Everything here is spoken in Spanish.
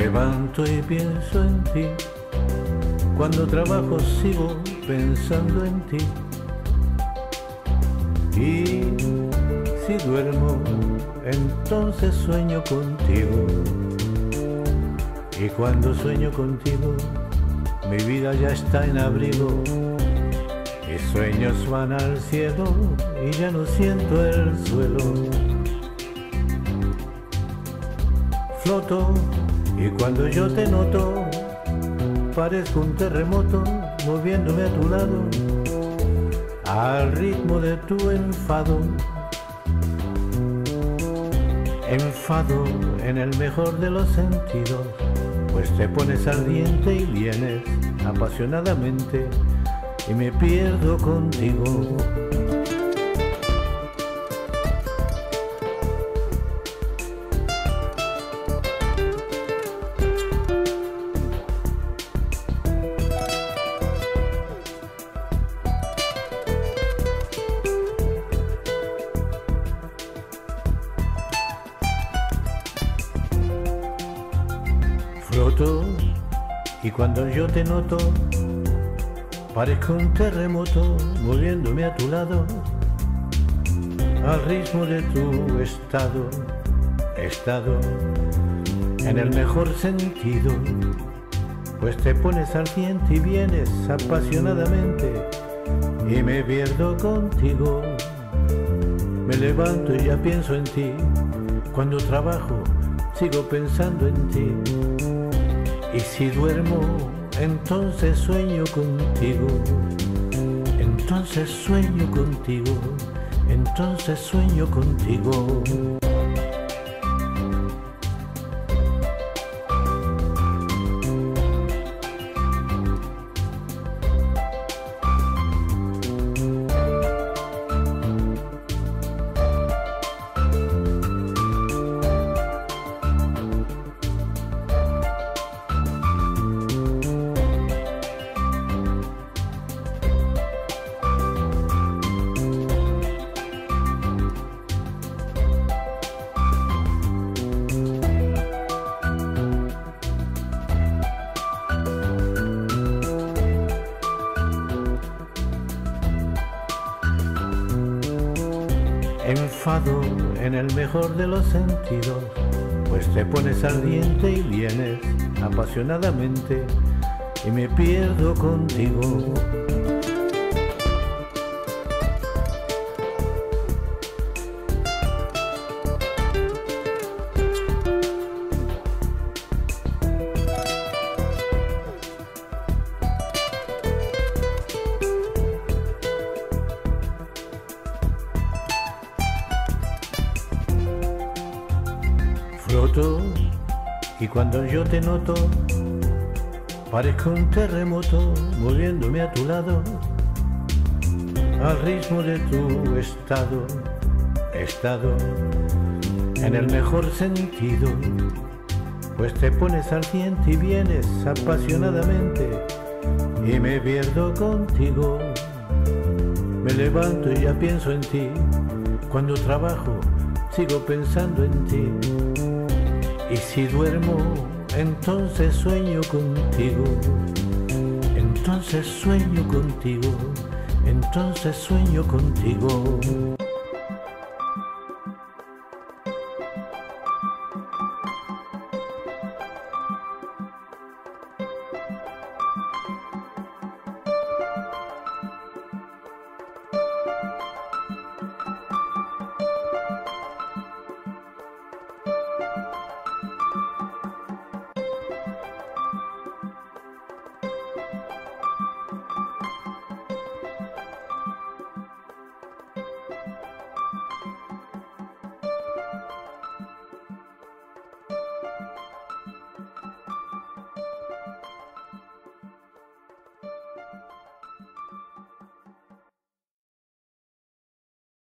levanto y pienso en ti. Cuando trabajo sigo pensando en ti. Y si duermo, entonces sueño contigo. Y cuando sueño contigo, mi vida ya está en abrigo. Mis sueños van al cielo y ya no siento el suelo. Floto y cuando yo te noto, parezco un terremoto moviéndome a tu lado, al ritmo de tu enfado. Enfado en el mejor de los sentidos, pues te pones ardiente y vienes apasionadamente y me pierdo contigo. Floto y cuando yo te noto, parezco un terremoto moviéndome a tu lado, al ritmo de tu estado, estado en el mejor sentido, pues te pones ardiente y vienes apasionadamente y me pierdo contigo. Me levanto y ya pienso en ti, cuando trabajo sigo pensando en ti. Y si duermo, entonces sueño contigo. Entonces sueño contigo. Entonces sueño contigo. Enfado en el mejor de los sentidos, pues te pones ardiente y vienes apasionadamente y me pierdo contigo. Y cuando yo te noto, parezco un terremoto moviéndome a tu lado, al ritmo de tu estado, estado en el mejor sentido, pues te pones ardiente y vienes apasionadamente y me pierdo contigo. Me levanto y ya pienso en ti, cuando trabajo sigo pensando en ti. Y si duermo, entonces sueño contigo. Entonces sueño contigo. Entonces sueño contigo.